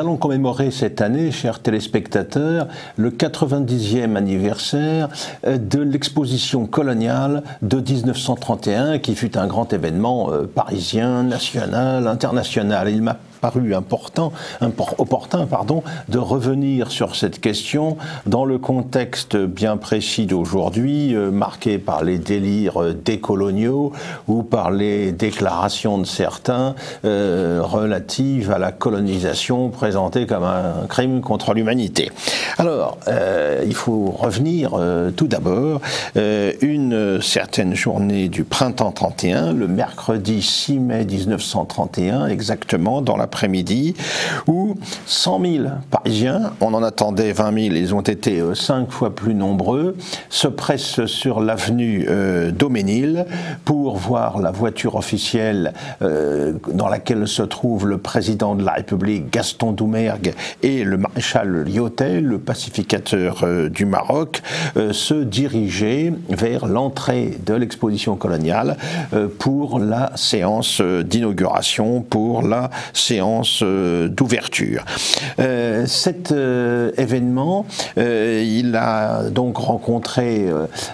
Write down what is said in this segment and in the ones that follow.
Allons commémorer cette année, chers téléspectateurs, le 90e anniversaire euh, de l'exposition coloniale de 1931, qui fut un grand événement euh, parisien, national, international. Paru important, opportun pardon, de revenir sur cette question dans le contexte bien précis d'aujourd'hui, euh, marqué par les délires euh, décoloniaux ou par les déclarations de certains euh, relatives à la colonisation présentée comme un crime contre l'humanité. Alors, il faut revenir tout d'abord une certaine journée du printemps 31, le mercredi 6 mai 1931, exactement dans la après-midi, où 100 000 Parisiens, on en attendait 20 000, ils ont été euh, cinq fois plus nombreux, se pressent sur l'avenue euh, Dauménil pour voir la voiture officielle euh, dans laquelle se trouve le président de la République, Gaston Doumergue, et le maréchal Lyotet, le pacificateur du Maroc, se diriger vers l'entrée de l'exposition coloniale pour la séance d'inauguration, pour la séance euh, d'ouverture. Euh, cet euh, événement, il a donc rencontré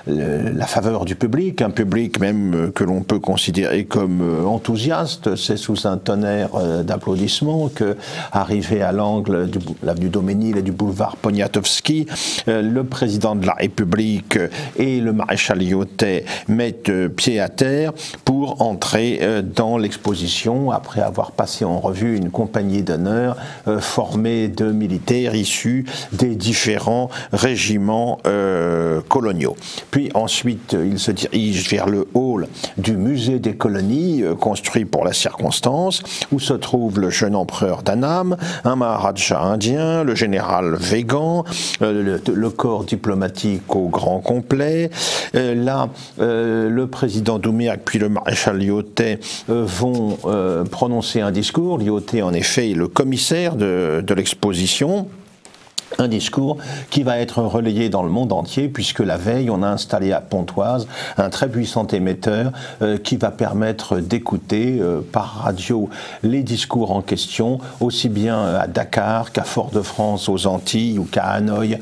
la faveur du public, un public même que l'on peut considérer comme enthousiaste. C'est sous un tonnerre d'applaudissements que, arrivé à l'angle de l'avenue Doménil et du boulevard Poniatowski, le président de la République et le maréchal Lyotet mettent pied à terre pour entrer dans l'exposition après avoir passé en revue une compagnie d'honneur euh, formée de militaires issus des différents régiments euh, coloniaux. Puis ensuite, il se dirige vers le hall du musée des colonies, euh, construit pour la circonstance, où se trouve le jeune empereur d'Annam, un maharaja indien, le général Végan, le, corps diplomatique au grand complet. là, le président Doumergue puis le maréchal Lyotet vont prononcer un discours en effet le commissaire de l'exposition un discours qui va être relayé dans le monde entier puisque la veille on a installé à Pontoise un très puissant émetteur euh, qui va permettre d'écouter euh, par radio les discours en question aussi bien euh, à Dakar qu'à Fort-de-France aux Antilles ou qu'à Hanoï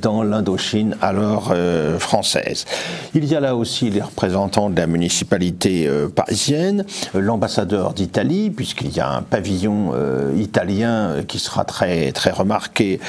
dans l'Indochine alors française. Il y a là aussi les représentants de la municipalité parisienne, l'ambassadeur d'Italie puisqu'il y a un pavillon italien qui sera très très remarqué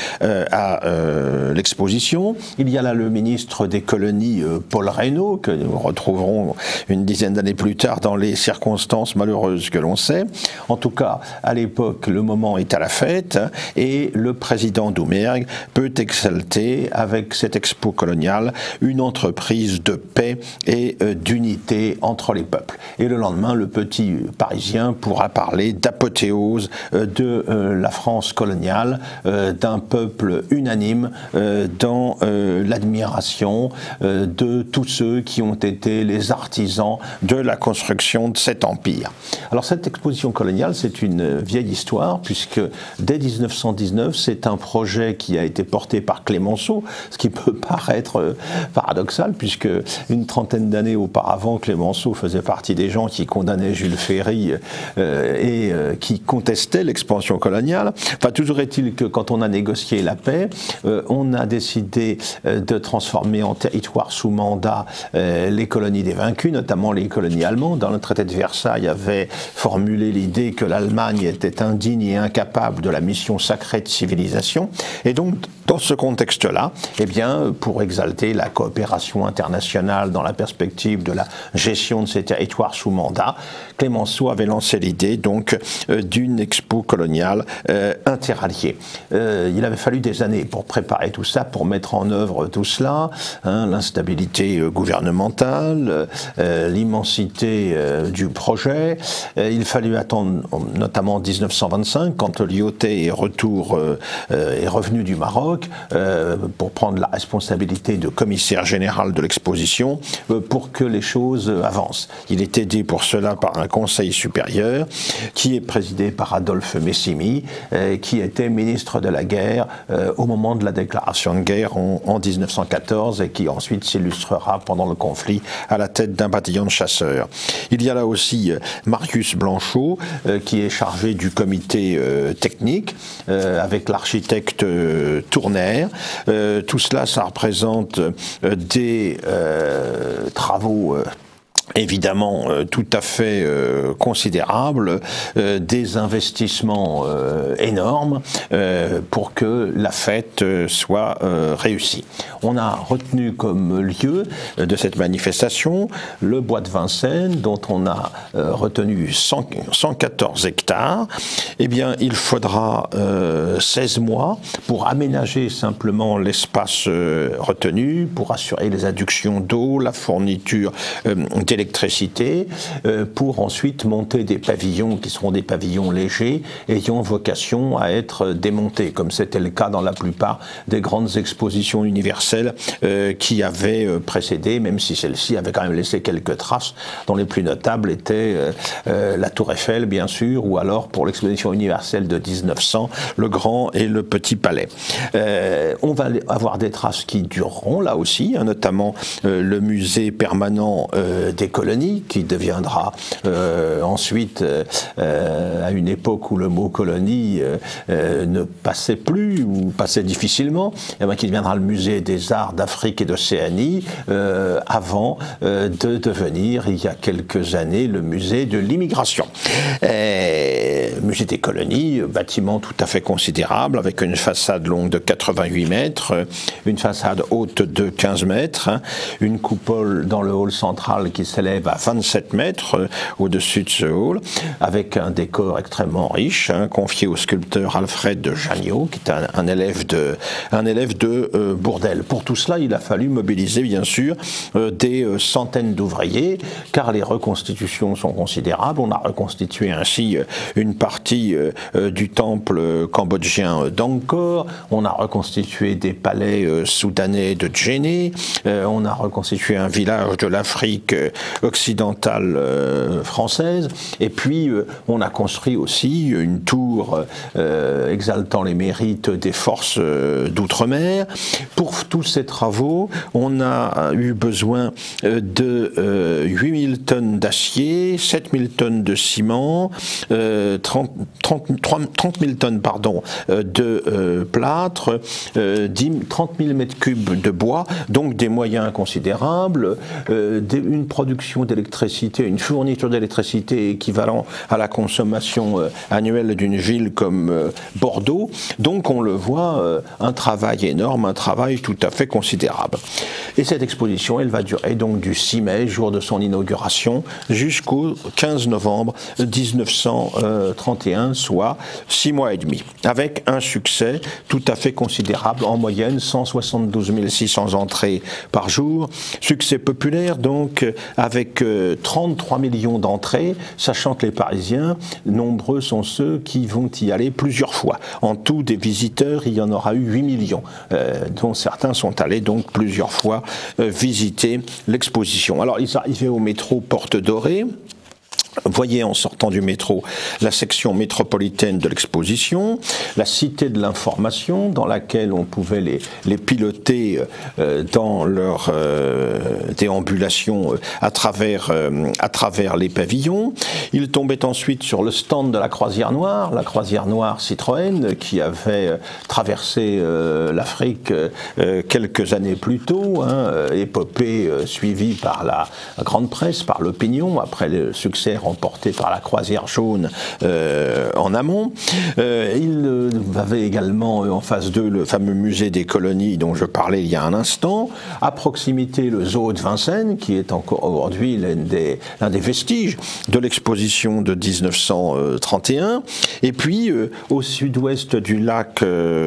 à euh, l'exposition. Il y a là le ministre des colonies, euh, Paul Reynaud, que nous retrouverons une dizaine d'années plus tard dans les circonstances malheureuses que l'on sait. En tout cas, à l'époque, le moment est à la fête et le président Doumergue peut exalter avec cette expo coloniale une entreprise de paix et euh, d'unité entre les peuples. Et le lendemain, le petit Parisien pourra parler d'apothéose de la France coloniale, d'un peuple unanime euh, dans euh, l'admiration euh, de tous ceux qui ont été les artisans de la construction de cet empire. Alors cette exposition coloniale, c'est une vieille histoire, puisque dès 1919, c'est un projet qui a été porté par Clémenceau, ce qui peut paraître paradoxal, puisque une trentaine d'années auparavant, Clémenceau faisait partie des gens qui condamnaient Jules Ferry et qui contestaient l'expansion coloniale. Enfin, toujours est-il que quand on a négocié la paix, euh, on a décidé euh, de transformer en territoire sous mandat euh, les colonies des vaincus, notamment les colonies allemandes. Dans le traité de Versailles avait formulé l'idée que l'Allemagne était indigne et incapable de la mission sacrée de civilisation. Et donc, dans ce contexte-là, eh bien, pour exalter la coopération internationale dans la perspective de la gestion de ces territoires sous mandat, Clémenceau avait lancé l'idée donc d'une expo coloniale interalliée. il avait fallu années pour préparer tout ça, pour mettre en œuvre tout cela, hein, l'instabilité euh, gouvernementale, euh, l'immensité euh, du projet. il fallut attendre notamment en 1925, quand Lyoté est, retour, est revenu du Maroc, pour prendre la responsabilité de commissaire général de l'exposition, pour que les choses avancent. Il est aidé pour cela par un conseil supérieur qui est présidé par Adolphe Messimi, qui était ministre de la guerre au moment de la déclaration de guerre en, en 1914 et qui ensuite s'illustrera pendant le conflit à la tête d'un bataillon de chasseurs. Il y a là aussi Marius Blanchot qui est chargé du comité technique avec l'architecte Tourner. tout cela, ça représente des travaux évidemment euh, tout à fait euh, considérable, euh, des investissements énormes pour que la fête soit réussie. On a retenu comme lieu de cette manifestation le bois de Vincennes dont on a retenu 114 hectares. Eh bien, il faudra 16 mois pour aménager simplement l'espace retenu, pour assurer les adductions d'eau, la fourniture d'électricité électricité euh, pour ensuite monter des pavillons qui seront des pavillons légers ayant vocation à être démontés, comme c'était le cas dans la plupart des grandes expositions universelles euh, qui avaient euh, précédé, même si celle-ci avait quand même laissé quelques traces, dont les plus notables étaient la Tour Eiffel, bien sûr, ou alors pour l'exposition universelle de 1900, le Grand et le Petit Palais. on va avoir des traces qui dureront là aussi, hein, notamment le musée permanent des colonie, qui deviendra euh, ensuite, euh, à une époque où le mot colonie euh, ne passait plus ou passait difficilement, eh bien, qui deviendra le musée des arts d'Afrique et d'Océanie, avant de devenir, il y a quelques années, le musée de l'immigration. Musée des colonies, bâtiment tout à fait considérable, avec une façade longue de 88 mètres, une façade haute de 15 mètres, hein, une coupole dans le hall central qui s'élève à 27 mètres euh, au-dessus de ce hall, avec un décor extrêmement riche, hein, confié au sculpteur Alfred de qui est un, élève de, un élève de euh, Bourdelle. Pour tout cela, il a fallu mobiliser, bien sûr, euh, des centaines d'ouvriers, car les reconstitutions sont considérables. On a reconstitué ainsi une partie du temple cambodgien d'Angkor, on a reconstitué des palais soudanais de Djenné, on a reconstitué un village de l'Afrique occidentale euh, française. Et puis, euh, on a construit aussi une tour euh, exaltant les mérites des forces d'outre-mer. Pour tous ces travaux, on a eu besoin de 8000 tonnes d'acier, 7000 tonnes de ciment, 30, 000 tonnes de plâtre, 30 000 mètres cubes de bois, donc des moyens considérables, une production d'électricité, une fourniture d'électricité équivalent à la consommation euh, annuelle d'une ville comme euh, Bordeaux. Donc on le voit, euh, un travail énorme, un travail tout à fait considérable. Et cette exposition, elle va durer donc du 6 mai, jour de son inauguration, jusqu'au 15 novembre 1931, soit 6 mois et demi, avec un succès tout à fait considérable, en moyenne 172 600 entrées par jour, succès populaire donc avec avec 33 euh, millions d'entrées, sachant que les Parisiens, nombreux sont ceux qui vont y aller plusieurs fois. En tout, des visiteurs, il y en aura eu 8 millions, euh, dont certains sont allés donc plusieurs fois euh, visiter l'exposition. Alors, ils arrivaient au métro Porte Dorée voyez en sortant du métro la section métropolitaine de l'exposition, la cité de l'information dans laquelle on pouvait les, piloter euh, dans leur euh, déambulation euh, à, travers, à travers les pavillons. Il tombait ensuite sur le stand de la Croisière Noire, la Croisière Noire Citroën qui avait traversé l'Afrique quelques années plus tôt, hein, épopée suivie par la grande presse, par l'opinion, après le succès emporté par la croisière jaune euh, en amont. Euh, il euh, avait également en face d'eux le fameux musée des colonies dont je parlais il y a un instant. À proximité, le zoo de Vincennes, qui est encore aujourd'hui l'un des, des, vestiges de l'exposition de 1931. Et puis, au sud-ouest du lac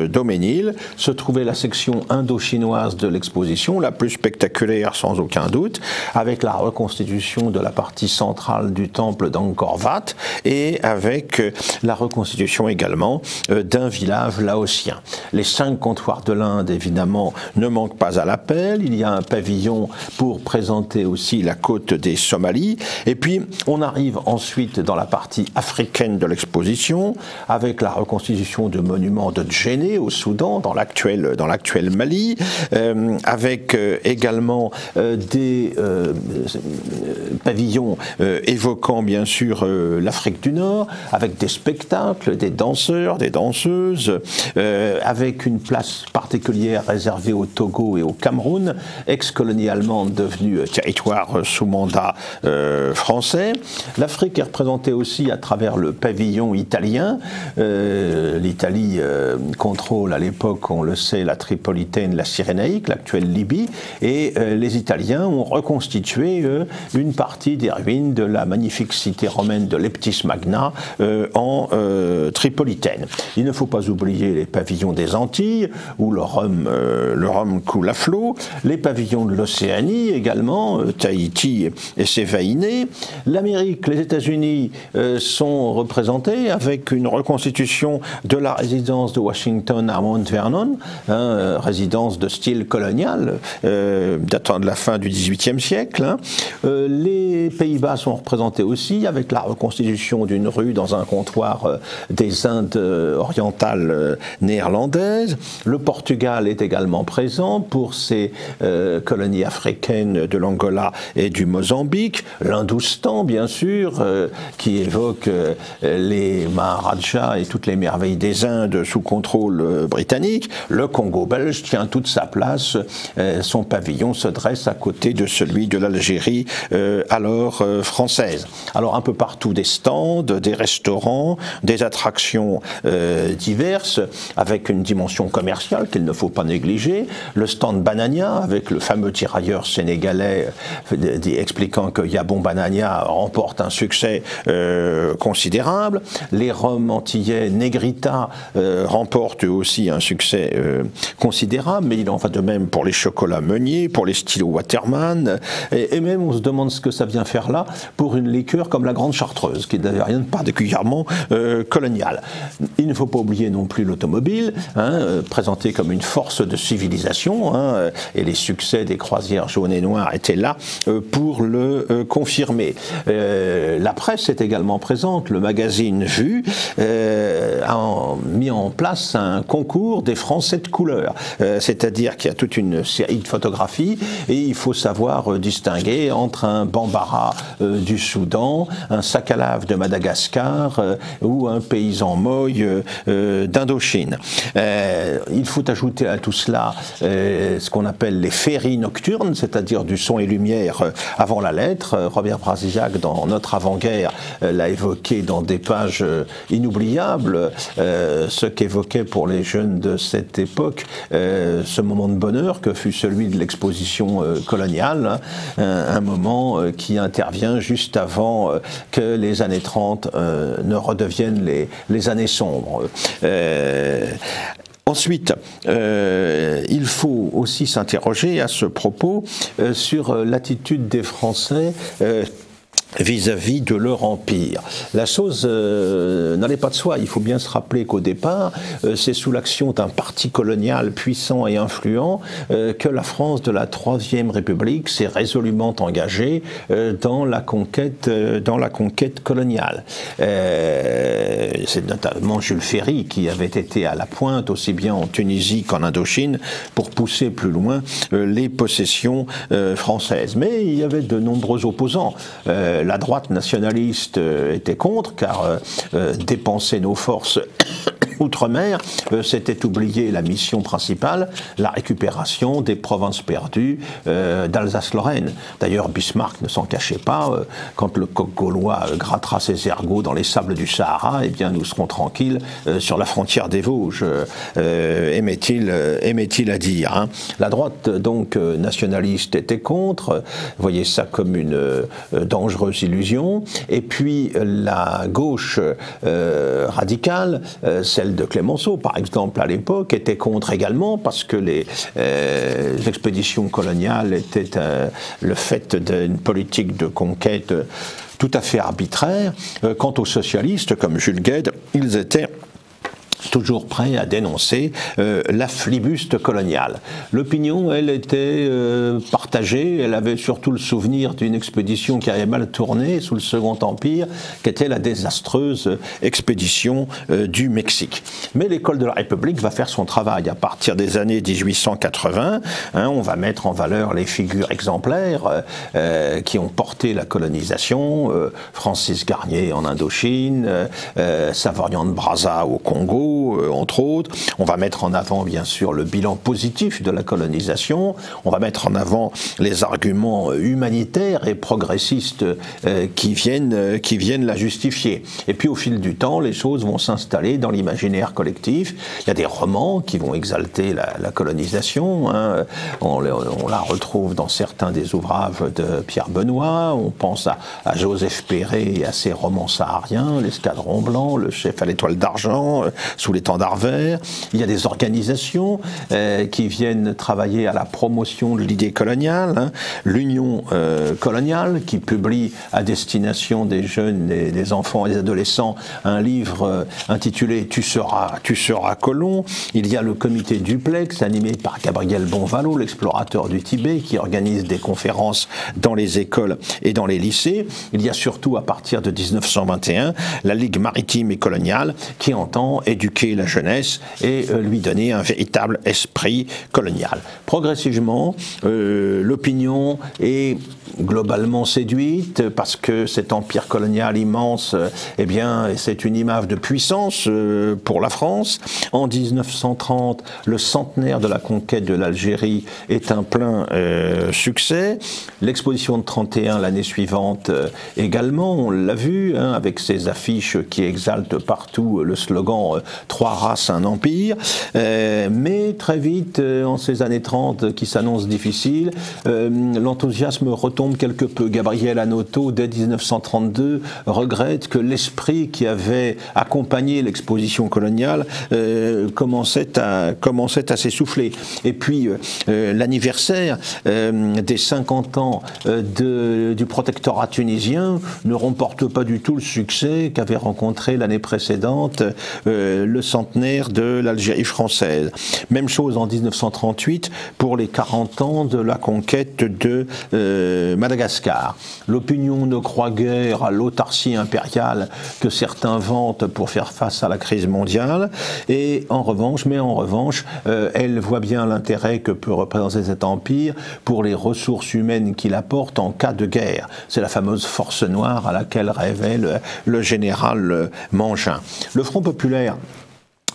Doménil, se trouvait la section indo-chinoise de l'exposition, la plus spectaculaire sans aucun doute, avec la reconstitution de la partie centrale du temple d'Angkor Wat et avec euh, la reconstitution également euh, d'un village laotien. Les cinq comptoirs de l'Inde, évidemment, ne manquent pas à l'appel. Il y a un pavillon pour présenter aussi la côte des Somalies. Et puis, on arrive ensuite dans la partie africaine de l'exposition, avec la reconstitution de monuments de Djenné au Soudan, dans l'actuel, dans l'actuel Mali, euh, avec également des pavillons évoquant bien sûr l'Afrique du Nord, avec des spectacles, des danseurs, des danseuses, avec une place particulière réservée au Togo et au Cameroun, ex-colonie allemande devenue territoire sous mandat français. L'Afrique est représentée aussi à travers le pavillon italien. L'Italie contrôle à l'époque, on le sait, la Tripolitaine, la Cyrénaïque, l'actuelle Libye, et euh, les Italiens ont reconstitué euh, une partie des ruines de la magnifique cité romaine de Leptis Magna euh, en Tripolitaine. Il ne faut pas oublier les pavillons des Antilles, où le rhum, le rhum coule à flot, les pavillons de l'Océanie également, Tahiti et ses L'Amérique, les États-Unis sont représentés avec une reconstitution de la résidence de Washington à Mount Vernon, hein, résidence de style colonial, euh, datant de la fin du XVIIIe siècle. Hein. Euh, les Pays-Bas sont représentés aussi avec la reconstitution d'une rue dans un comptoir euh, des Indes orientales néerlandaises. Le Portugal est également présent pour ses colonies africaines de l'Angola et du Mozambique. L'Hindoustan, bien sûr, qui évoque les Maharajas et toutes les merveilles des Indes sous contrôle britannique. Le Congo belge tient toute sa place. Euh, son pavillon se dresse à côté de celui de l'Algérie, euh, alors euh, française. Alors un peu partout des stands, des restaurants, des attractions diverses, avec une dimension commerciale qu'il ne faut pas négliger. Le stand Banania, avec le fameux tirailleur sénégalais expliquant que Yabon Banania remporte un succès considérable. Les Roms antillais Negrita remportent aussi un succès considérable, mais il en va de même pour les chocolats Meunier, pour les stylos Waterman, et, même on se demande ce que ça vient faire là pour une liqueur comme la Grande Chartreuse, qui n'avait rien de particulièrement euh, colonial. Il ne faut pas oublier non plus l'automobile, hein, euh, présenté comme une force de civilisation, hein, euh, et les succès des croisières jaunes et noires étaient là pour le confirmer. la presse est également présente, le magazine Vue a mis en place un concours des Français de couleur, c'est-à-dire qu'il y a toute une série de photographies et il faut savoir euh, distinguer entre un Bambara euh, du Soudan, un sac à lave de Madagascar euh, ou un paysan moy d'Indochine. il faut ajouter à tout cela ce qu'on appelle les féeries nocturnes, c'est-à-dire du son et lumière avant la lettre. Robert Brasillac, dans notre avant-guerre, l'a évoqué dans des pages inoubliables, ce qu'évoquait pour les jeunes de cette époque ce moment de bonheur que fut celui de l'exposition euh, coloniale, hein, un, moment euh, qui intervient juste avant euh, que les années 30 ne redeviennent les, les années sombres. Ensuite, il faut aussi s'interroger à ce propos sur l'attitude des Français vis-à-vis de leur empire. La chose euh, n'allait pas de soi. Il faut bien se rappeler qu'au départ, euh, c'est sous l'action d'un parti colonial puissant et influent euh, que la France de la Troisième République s'est résolument engagée dans la conquête, dans la conquête coloniale. c'est notamment Jules Ferry qui avait été à la pointe aussi bien en Tunisie qu'en Indochine pour pousser plus loin les possessions françaises. Mais il y avait de nombreux opposants la droite nationaliste euh, était contre, car euh, euh, dépenser nos forces outre-mer, c'était oublier la mission principale, la récupération des provinces perdues d'Alsace-Lorraine. D'ailleurs, Bismarck ne s'en cachait pas. quand le coq gaulois grattera ses ergots dans les sables du Sahara, eh bien, nous serons tranquilles sur la frontière des Vosges, aimait-il aimait à dire. Hein. La droite, donc, nationaliste était contre, voyait ça comme une dangereuse illusions. Et puis la gauche euh, radicale, euh, de Clémenceau par exemple à l'époque, était contre également parce que les, euh, expéditions coloniales étaient le fait d'une politique de conquête tout à fait arbitraire. quant aux socialistes comme Jules Gued, ils étaient toujours prêt à dénoncer euh, la flibuste coloniale. L'opinion, elle, était euh, partagée, elle avait surtout le souvenir d'une expédition qui avait mal tourné sous le Second Empire, qui était la désastreuse expédition euh, du Mexique. Mais l'école de la République va faire son travail. À partir des années 1880, hein, on va mettre en valeur les figures exemplaires qui ont porté la colonisation, Francis Garnier en Indochine, Savorian de Brazza au Congo, euh, entre autres. On va mettre en avant, bien sûr, le bilan positif de la colonisation. On va mettre en avant les arguments humanitaires et progressistes euh, qui, viennent, euh, qui viennent la justifier. Et puis, au fil du temps, les choses vont s'installer dans l'imaginaire collectif. Il y a des romans qui vont exalter la, colonisation. Hein. On, la retrouve dans certains des ouvrages de Pierre Benoît. On pense à, à Joseph Perret et à ses romans sahariens, L'escadron blanc, Le chef à l'étoile d'argent, sous l'étendard vert. Il y a des organisations euh, qui viennent travailler à la promotion de l'idée coloniale. Hein. L'Union euh, coloniale qui publie à destination des jeunes, des, enfants et des adolescents un livre euh, intitulé Tu seras, tu seras colon. Il y a le comité duplex animé par Gabriel Bonvalo, l'explorateur du Tibet, qui organise des conférences dans les écoles et dans les lycées. Il y a surtout à partir de 1921 la Ligue maritime et coloniale qui entend éduquer la jeunesse et euh, lui donner un véritable esprit colonial. Progressivement, euh, l'opinion est globalement séduite parce que cet empire colonial immense, eh bien, c'est une image de puissance euh, pour la France. En 1930, le centenaire de la conquête de l'Algérie est un plein succès. L'exposition de 31 l'année suivante également, on l'a vu, hein, avec ses affiches qui exaltent partout le slogan trois races, un empire. Euh, mais très vite, euh, en ces années 30 qui s'annoncent difficiles, euh, l'enthousiasme retombe quelque peu. Gabriel Anoto, dès 1932, regrette que l'esprit qui avait accompagné l'exposition coloniale commençait à, commençait à s'essouffler. Et puis, l'anniversaire des 50 ans du protectorat tunisien ne remporte pas du tout le succès qu'avait rencontré l'année précédente le centenaire de l'Algérie française. Même chose en 1938 pour les 40 ans de la conquête de euh, Madagascar. L'opinion ne croit guère à l'autarcie impériale que certains vantent pour faire face à la crise mondiale. Et en revanche, mais en revanche, euh, elle voit bien l'intérêt que peut représenter cet empire pour les ressources humaines qu'il apporte en cas de guerre. C'est la fameuse force noire à laquelle rêvait le, le général Mangin. Le Front populaire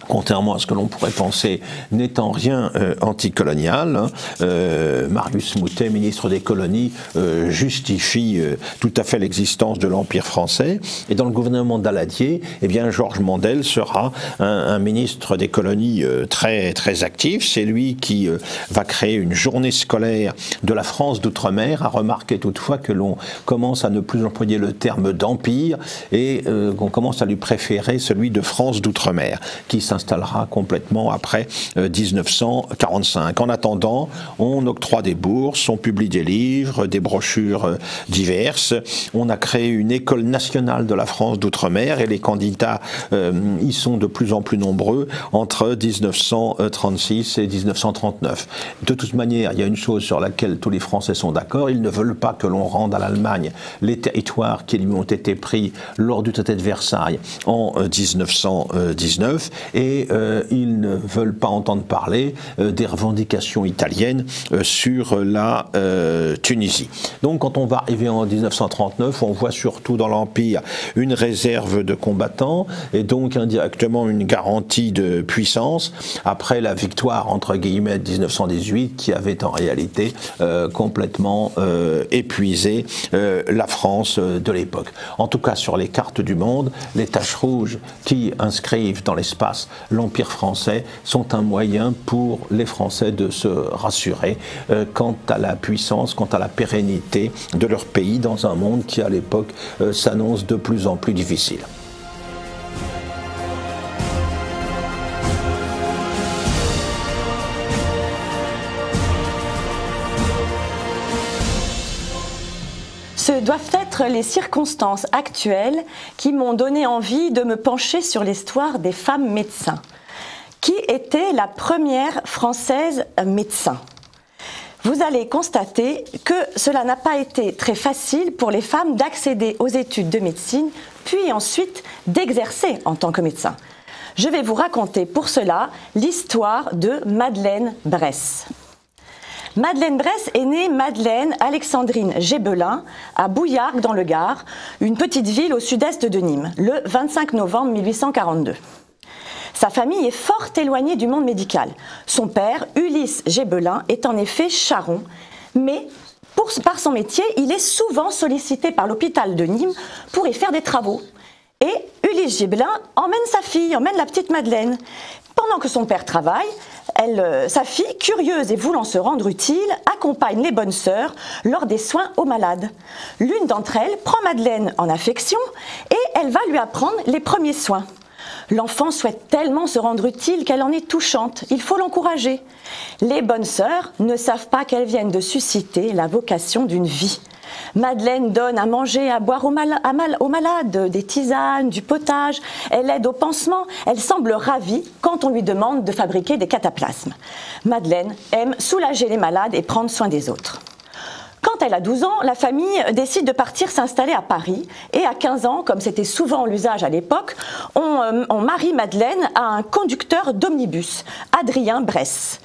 contrairement à ce que l'on pourrait penser, n'étant rien euh, anticolonial. Hein, euh, Marius Moutet, ministre des colonies, euh, justifie tout à fait l'existence de l'Empire français. Et dans le gouvernement d'Aladier, eh bien, Georges Mandel sera un, ministre des colonies très, très actif. C'est lui qui va créer une journée scolaire de la France d'outre-mer. À remarquer toutefois que l'on commence à ne plus employer le terme d'empire et qu'on commence à lui préférer celui de France d'outre-mer, qui s'installera complètement après 1945. Euh, en attendant, on octroie des bourses, on publie des livres, des brochures euh, diverses. On a créé une école nationale de la France d'outre-mer et les candidats euh, y sont de plus en plus nombreux entre 1936 et 1939. De toute manière, il y a une chose sur laquelle tous les Français sont d'accord, ils ne veulent pas que l'on rende à l'Allemagne les territoires qui lui ont été pris lors du traité de Versailles en 1919 et euh, ils ne veulent pas entendre parler euh, des revendications italiennes euh, sur la Tunisie. Donc quand on va arriver en 1939, on voit surtout dans l'Empire une réserve de combattants et donc indirectement une garantie de puissance après la victoire entre guillemets de 1918 qui avait en réalité complètement épuisé la France de l'époque. En tout cas sur les cartes du monde, les taches rouges qui inscrivent dans l'espace l'Empire français sont un moyen pour les Français de se rassurer euh, quant à la puissance, quant à la pérennité de leur pays dans un monde qui à l'époque euh, s'annonce de plus en plus difficile. Ce doivent être les circonstances actuelles qui m'ont donné envie de me pencher sur l'histoire des femmes médecins. Qui était la première française médecin? Vous allez constater que cela n'a pas été très facile pour les femmes d'accéder aux études de médecine, puis ensuite d'exercer en tant que médecin. Je vais vous raconter pour cela l'histoire de Madeleine Bress. Madeleine Bress est née Madeleine Alexandrine Gébelin à Bouillargues dans le Gard, une petite ville au sud-est de Nîmes, le 25 novembre 1842. Sa famille est fort éloignée du monde médical. Son père, Ulysse Gébelin, est en effet charron, mais par son métier, il est souvent sollicité par l'hôpital de Nîmes pour y faire des travaux. Et Ulysse Gébelin emmène sa fille, emmène la petite Madeleine. Pendant que son père travaille, euh, sa fille, curieuse et voulant se rendre utile, accompagne les bonnes sœurs lors des soins aux malades. L'une d'entre elles prend Madeleine en affection et elle va lui apprendre les premiers soins. L'enfant souhaite tellement se rendre utile qu'elle en est touchante. Il faut l'encourager. Les bonnes sœurs ne savent pas qu'elles viennent de susciter la vocation d'une vie. Madeleine donne à manger, à boire aux, malades, des tisanes, du potage. Elle aide au pansement. Elle semble ravie quand on lui demande de fabriquer des cataplasmes. Madeleine aime soulager les malades et prendre soin des autres. Quand elle a 12 ans, la famille décide de partir s'installer à Paris. Et à 15 ans, comme c'était souvent l'usage à l'époque, euh, on, marie Madeleine à un conducteur d'omnibus, Adrien Bress.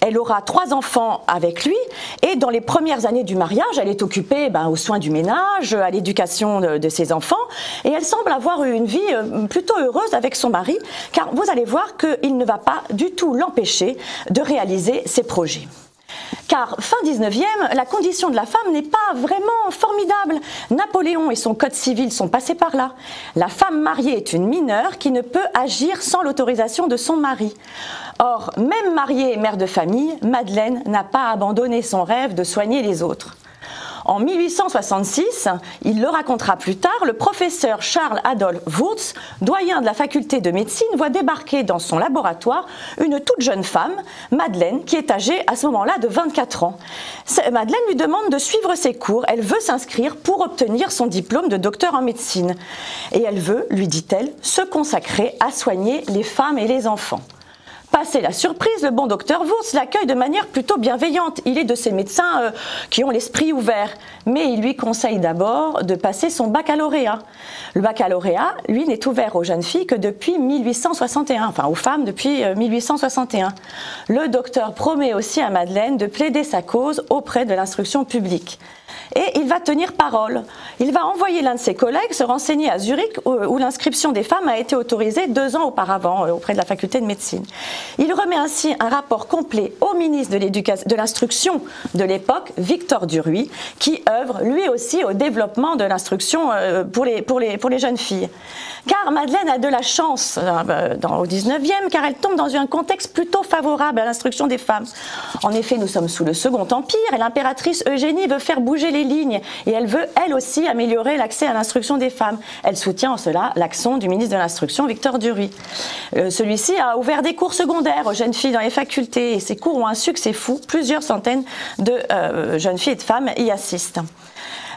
Elle aura trois enfants avec lui et dans les premières années du mariage, elle est occupée ben, aux soins du ménage, à l'éducation de, ses enfants et elle semble avoir une vie euh, plutôt heureuse avec son mari car vous allez voir qu'il ne va pas du tout l'empêcher de réaliser ses projets. Car fin 19e, la condition de la femme n'est pas vraiment formidable. Napoléon et son code civil sont passés par là. La femme mariée est une mineure qui ne peut agir sans l'autorisation de son mari. Or, même mariée et mère de famille, Madeleine n'a pas abandonné son rêve de soigner les autres. En 1866, il le racontera plus tard, le professeur Charles Adolphe Wurtz, doyen de la faculté de médecine, voit débarquer dans son laboratoire une toute jeune femme, Madeleine, qui est âgée à ce moment-là de 24 ans. Madeleine lui demande de suivre ses cours. Elle veut s'inscrire pour obtenir son diplôme de docteur en médecine. Et elle veut, lui dit-elle, se consacrer à soigner les femmes et les enfants. Passé la surprise, le bon docteur Wurz l'accueille de manière plutôt bienveillante. Il est de ces médecins euh, qui ont l'esprit ouvert. Mais il lui conseille d'abord de passer son baccalauréat. Le baccalauréat, lui, n'est ouvert aux jeunes filles que depuis 1861, enfin aux femmes depuis 1861. Euh, le docteur promet aussi à Madeleine de plaider sa cause auprès de l'instruction publique et il va tenir parole. Il va envoyer l'un de ses collègues se renseigner à Zurich où, l'inscription des femmes a été autorisée deux ans auparavant euh, auprès de la faculté de médecine. Il remet ainsi un rapport complet au ministre de l'instruction de l'époque, Victor Duruy, qui œuvre lui aussi au développement de l'instruction euh, pour les, jeunes filles. Car Madeleine a de la chance euh, dans, au 19e, car elle tombe dans un contexte plutôt favorable à l'instruction des femmes. En effet, nous sommes sous le Second Empire et l'impératrice Eugénie veut faire bouger les lignes et elle veut, elle aussi, améliorer l'accès à l'instruction des femmes. Elle soutient en cela l'action du ministre de l'Instruction, Victor Duruy. Euh, celui-ci a ouvert des cours secondaires aux jeunes filles dans les facultés et ces cours ont un succès fou. Plusieurs centaines de euh, jeunes filles et de femmes y assistent.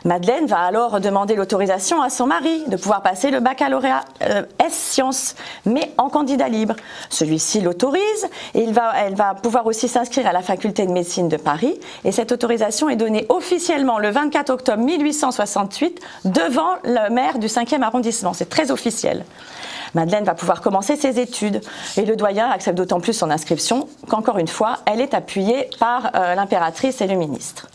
Madeleine va alors demander l'autorisation à son mari de pouvoir passer le baccalauréat euh, S-Sciences, mais en candidat libre. Celui-ci l'autorise et elle va pouvoir aussi s'inscrire à la faculté de médecine de Paris. Et cette autorisation est donnée officiellement le 24 octobre 1868 devant le maire du 5e arrondissement. C'est très officiel. Madeleine va pouvoir commencer ses études et le doyen accepte d'autant plus son inscription qu'encore une fois, elle est appuyée par euh, l'impératrice et le ministre.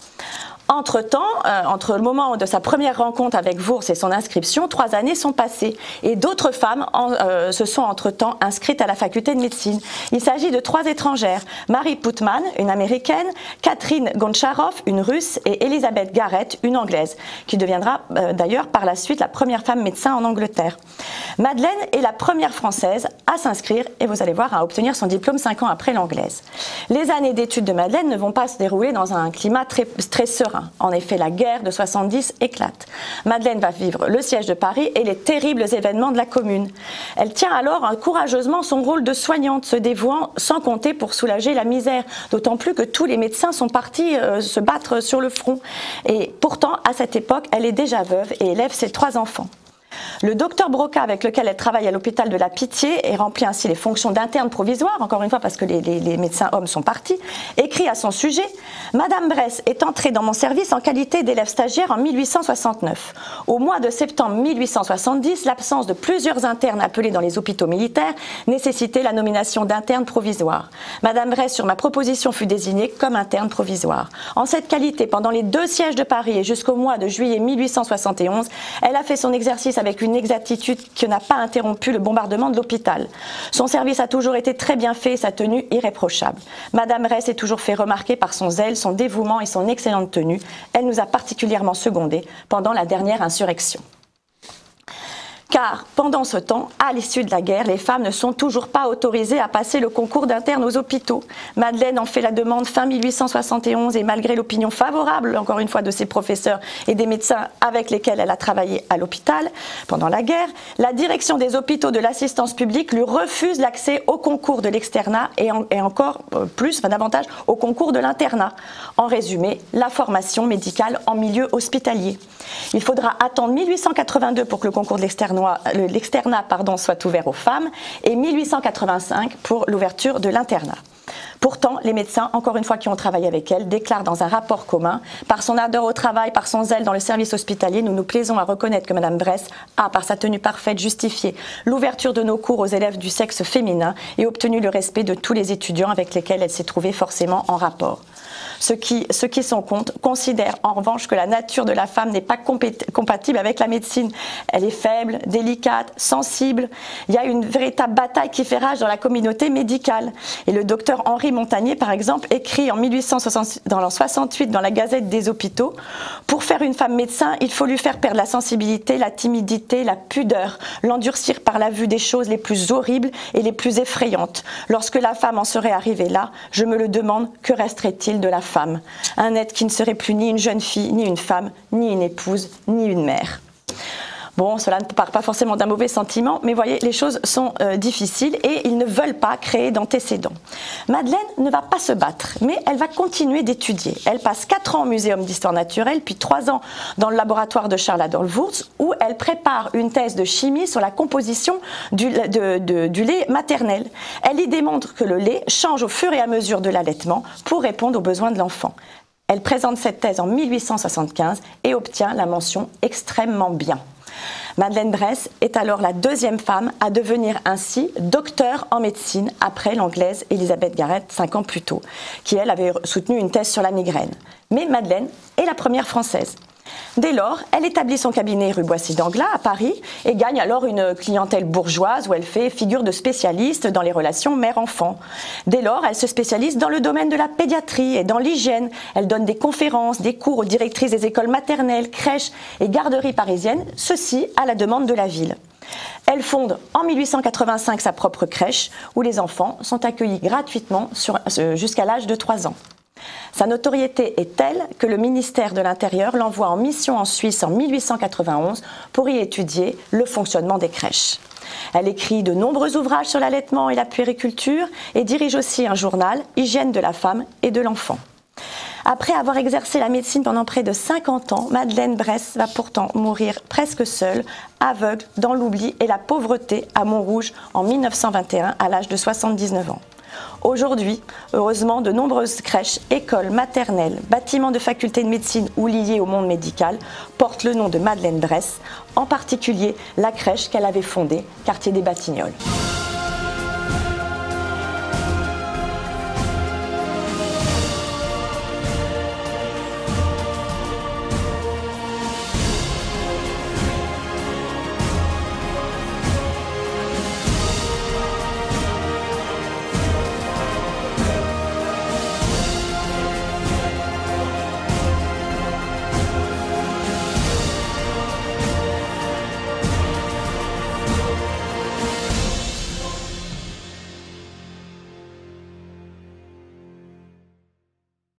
Entre-temps, euh, entre le moment de sa première rencontre avec Wurz et son inscription, trois années sont passées et d'autres femmes euh, se sont entre-temps inscrites à la faculté de médecine. Il s'agit de trois étrangères, Marie Putman, une américaine, Catherine Goncharov, une russe, et Elisabeth Garrett, une anglaise, qui deviendra euh, d'ailleurs par la suite la première femme médecin en Angleterre. Madeleine est la première française à s'inscrire et vous allez voir à obtenir son diplôme cinq ans après l'anglaise. Les années d'études de Madeleine ne vont pas se dérouler dans un climat très serein en effet, la guerre de 70 éclate. Madeleine va vivre le siège de Paris et les terribles événements de la commune. Elle tient alors courageusement son rôle de soignante, se dévouant sans compter pour soulager la misère, d'autant plus que tous les médecins sont partis euh, se battre sur le front. Et pourtant, à cette époque, elle est déjà veuve et élève ses trois enfants. Le docteur Broca, avec lequel elle travaille à l'hôpital de la Pitié et remplit ainsi les fonctions d'interne provisoire, encore une fois parce que les, médecins hommes sont partis, écrit à son sujet Madame Bress est entrée dans mon service en qualité d'élève stagiaire en 1869. Au mois de septembre 1870, l'absence de plusieurs internes appelés dans les hôpitaux militaires nécessitait la nomination d'internes provisoires. Madame Bress, sur ma proposition, fut désignée comme interne provisoire. En cette qualité, pendant les deux sièges de Paris et jusqu'au mois de juillet 1871, elle a fait son exercice avec une exactitude qui n'a pas interrompu le bombardement de l'hôpital. Son service a toujours été très bien fait et sa tenue irréprochable. Madame Ress est toujours fait remarquer par son zèle, son dévouement et son excellente tenue. Elle nous a particulièrement secondés pendant la dernière insurrection. Car pendant ce temps, à l'issue de la guerre, les femmes ne sont toujours pas autorisées à passer le concours d'interne aux hôpitaux. Madeleine en fait la demande fin 1871 et malgré l'opinion favorable, encore une fois, de ses professeurs et des médecins avec lesquels elle a travaillé à l'hôpital pendant la guerre, la direction des hôpitaux de l'assistance publique lui refuse l'accès au concours de l'externat et, encore euh, plus, enfin davantage, au concours de l'internat. En résumé, la formation médicale en milieu hospitalier. Il faudra attendre 1882 pour que le concours de l'externat soit ouvert aux femmes et 1885 pour l'ouverture de l'internat. Pourtant, les médecins, encore une fois, qui ont travaillé avec elle, déclarent dans un rapport commun Par son ardeur au travail, par son zèle dans le service hospitalier, nous nous plaisons à reconnaître que Mme Bress a, par sa tenue parfaite, justifié l'ouverture de nos cours aux élèves du sexe féminin et obtenu le respect de tous les étudiants avec lesquels elle s'est trouvée forcément en rapport. Ceux qui, ceux qui sont contre considèrent en revanche que la nature de la femme n'est pas compatible avec la médecine. Elle est faible, délicate, sensible. Il y a une véritable bataille qui fait rage dans la communauté médicale. Et le docteur Henri Montagnier, par exemple, écrit en 1868 dans la Gazette des hôpitaux Pour faire une femme médecin, il faut lui faire perdre la sensibilité, la timidité, la pudeur, l'endurcir par la vue des choses les plus horribles et les plus effrayantes. Lorsque la femme en serait arrivée là, je me le demande, que resterait-il de la femme Un être qui ne serait plus ni une jeune fille, ni une femme, ni une épouse, ni une mère. Bon, cela ne part pas forcément d'un mauvais sentiment, mais voyez, les choses sont euh, difficiles et ils ne veulent pas créer d'antécédents. Madeleine ne va pas se battre, mais elle va continuer d'étudier. Elle passe 4 ans au Muséum d'histoire naturelle, puis 3 ans dans le laboratoire de Charles Adolphe où elle prépare une thèse de chimie sur la composition du, du lait maternel. Elle y démontre que le lait change au fur et à mesure de l'allaitement pour répondre aux besoins de l'enfant. Elle présente cette thèse en 1875 et obtient la mention extrêmement bien. Madeleine Bress est alors la deuxième femme à devenir ainsi docteur en médecine après l'anglaise Elisabeth Garrett cinq ans plus tôt, qui elle avait soutenu une thèse sur la migraine. Mais Madeleine est la première française. Dès lors, elle établit son cabinet rue Boissy-d'Anglas à Paris et gagne alors une clientèle bourgeoise où elle fait figure de spécialiste dans les relations mère-enfant. Dès lors, elle se spécialise dans le domaine de la pédiatrie et dans l'hygiène. Elle donne des conférences, des cours aux directrices des écoles maternelles, crèches et garderies parisiennes, ceci à la demande de la ville. Elle fonde en 1885 sa propre crèche où les enfants sont accueillis gratuitement euh, jusqu'à l'âge de 3 ans. Sa notoriété est telle que le ministère de l'Intérieur l'envoie en mission en Suisse en 1891 pour y étudier le fonctionnement des crèches. Elle écrit de nombreux ouvrages sur l'allaitement et la puériculture et dirige aussi un journal, Hygiène de la femme et de l'enfant. Après avoir exercé la médecine pendant près de 50 ans, Madeleine Bress va pourtant mourir presque seule, aveugle, dans l'oubli et la pauvreté à Montrouge en 1921 à l'âge de 79 ans. Aujourd'hui, heureusement, de nombreuses crèches, écoles, maternelles, bâtiments de facultés de médecine ou liés au monde médical portent le nom de Madeleine Bress, en particulier la crèche qu'elle avait fondée, quartier des Batignolles.